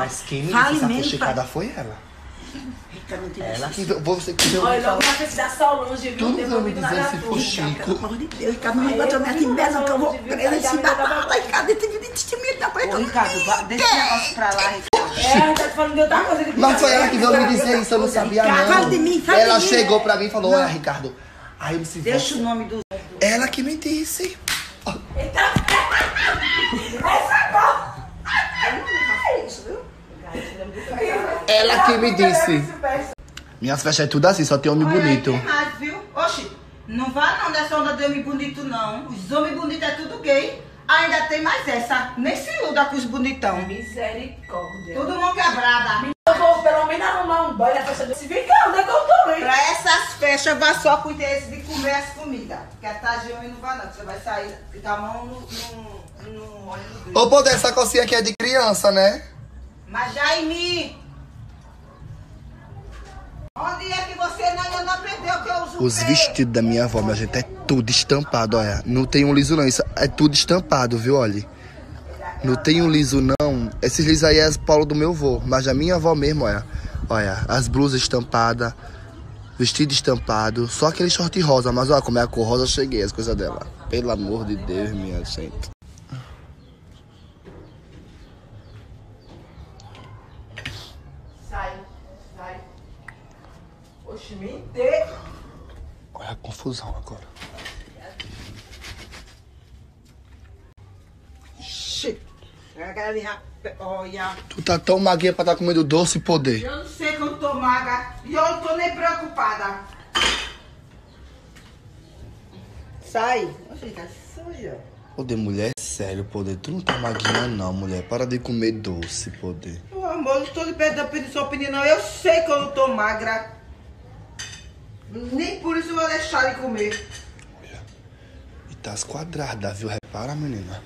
Mas quem me Fale disse essa fuxicada pai. foi ela. Ricardo, não tem Ela que você que deu Olha, logo na frente da Solange, viu? Tu não vai me ouvido dizer nada esse tua. fuxico. Pelo amor de Deus, Ricardo, não me bota minha timbeza, que eu vou preso esse babado. Ricardo, tem que desistir da coisa. Ô, Ricardo, deixa esse negócio pra lá, Ricardo. É, tá falando de outra coisa. ele Não fica- foi ela que veio me dizer isso, eu não sabia Ricardo, não. fala de mim, fala ela de mim. chegou pra mim e falou, olha Ricardo. Aí eu disse, Deixa o nome do. ela que me disse. Ela que me disse. Minhas festas é tudo assim, só tem homem Olha bonito. tem mais, viu? Oxi, não vá não dessa onda de homem bonito, não. Os homens bonitos é tudo gay. Ainda tem mais essa. Nem se iluda com os bonitão. Misericórdia. Tudo mão quebrada. Eu vou pelo menos arrumar um banho na festa desse fica, onde é que eu tô, hein? Pra essas festas, vá só com interesse de comer as comidas. Porque a tarde de homem não vai não. Você vai sair, ficar a mão no, no, no olho do. Ô, poder, essa calcinha aqui é de criança, né? Mas Jaime, onde é Os vestidos da minha avó, minha gente, é tudo estampado, olha. Não tem um liso não, isso é tudo estampado, viu, olha. Não tem um liso não. Esses lisos aí é as Paulo do meu avô, mas a minha avó mesmo, olha. Olha, as blusas estampadas, vestido estampado, só aquele short rosa, mas olha como é a cor rosa, cheguei, as coisas dela. Pelo amor de Deus, minha gente. Sai, sai. Me dê. Olha a confusão agora. Tu tá tão maguinha pra tá comendo doce, poder. eu não sei que eu tô magra e eu não tô nem preocupada. Sai. Oxe, cara, suja. Poder, mulher, é sério, poder. Tu não tá maguinha não, mulher. Para de comer doce, poder. Meu amor, eu não tô lhe pedindo sua opinião, não. Eu sei que eu não tô magra. Nem por deixar de comer. E tá as quadradas, viu? Repara, menina.